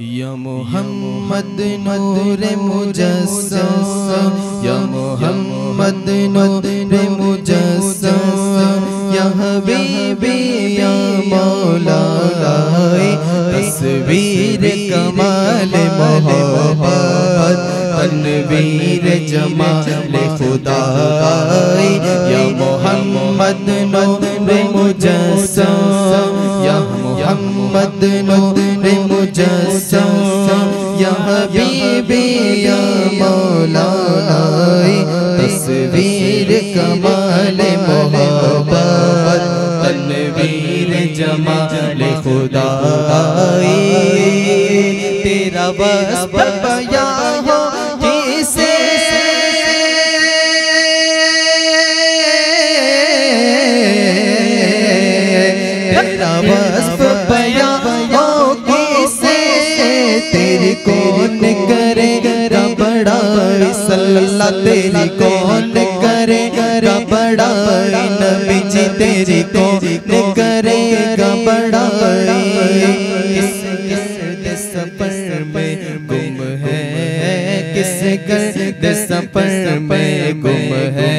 या मोहम्मद नूर मुजस्सम या मोहम्मद नूर मुजस्सम या हबीबी या मौला तस्वीर कमाल मोहब्बत तनवीर जमाल खुदा या मोहम्मद नूर मुजस्सम या मोहम्मद नूर मुजस्सम। तस्वीर कमाल मोहब्बत, तनवीर जमाल खुदा तेरा बस बया किसे तेरा बया किसे तेरी कौन करे? बड़ा सल्ला करे बड़ा नबी जी तेरी कौन करे बड़ा किस किसमें गुम है? किस गर्द सफ़र में गुम है?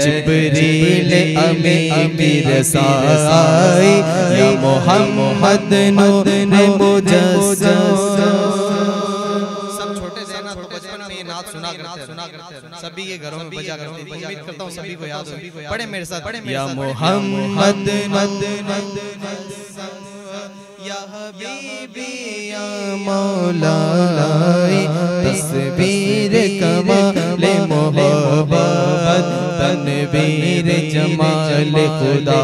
जिब्रील अमीर साई या मोहम्मद नूर मुजस्सम सभी के घरों में बजा करते थे उम्मीद करता हूँ सभी को याद हो। पढ़े मेरे साथ पढ़े या मोहम्मद नद नद या हबीबी या मौला तस्वीर कमाल मोहब्बत तनवीर जमाल खुदा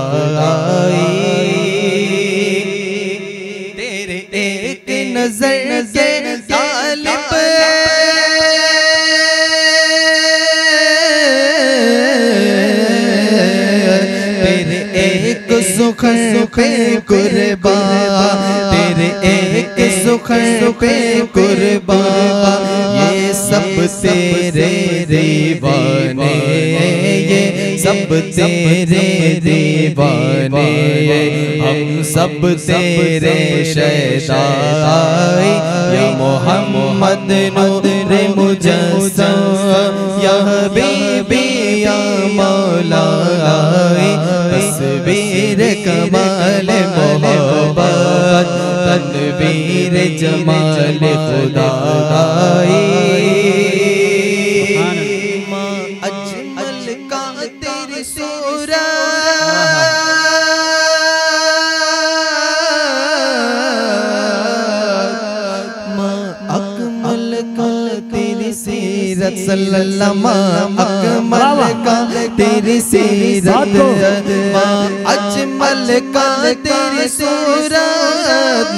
तेरे एक नज़र के सुखर पे कुर्बा तेरे एक सुखर पे कुर्बा ये सब तेरे दीवाने ये सब तेरे दीवाने हम सब तेरे शैताई या मोहम्मद नूर मुजस्सम। या हबीबी या मौला तस्वीर कमाल मोहब्बत तनवीर जमाल खुदा सल्लल्लाहु अकमल का तेरी सीरत माँ अजमल का तेरी सूरत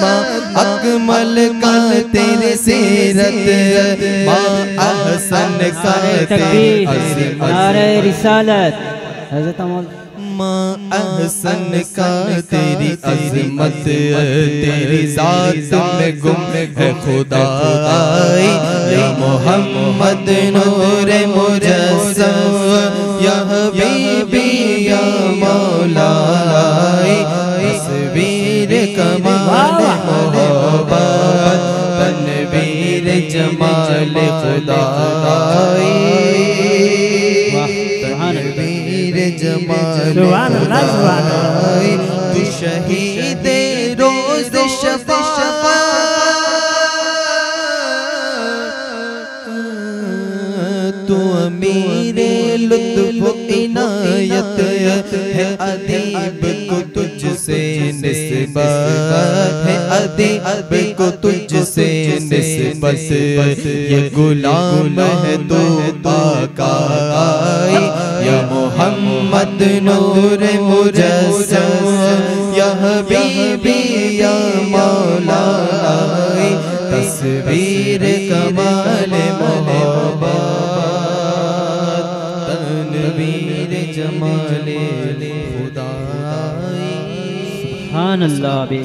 माँ अकमल का तेरी सीरत माँ अहसन का तेरी नारे रिसालत। हज़रत अमल माँ अहसन का तेरी अजमत तेरी जात में गुम है खुदा। या मोहम्मद नूर मुजस्सम या हबीबी या मौला तस्वीर कमाल मोहब्बत तनवीर जमाल खुदा तनवीर जमाल अल्लाह। तू शहीद रोज शफा है अदीब को तुझसे निस्बत ये गुलाम है तो आका या मोहम्मद नूर मुजस्सम। या हबीबी या मौला तस्वीर कमाल मोहब्बत। तनवीर जमाल खुदा। सुभान अल्लाह बे